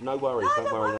No worries, don't worry.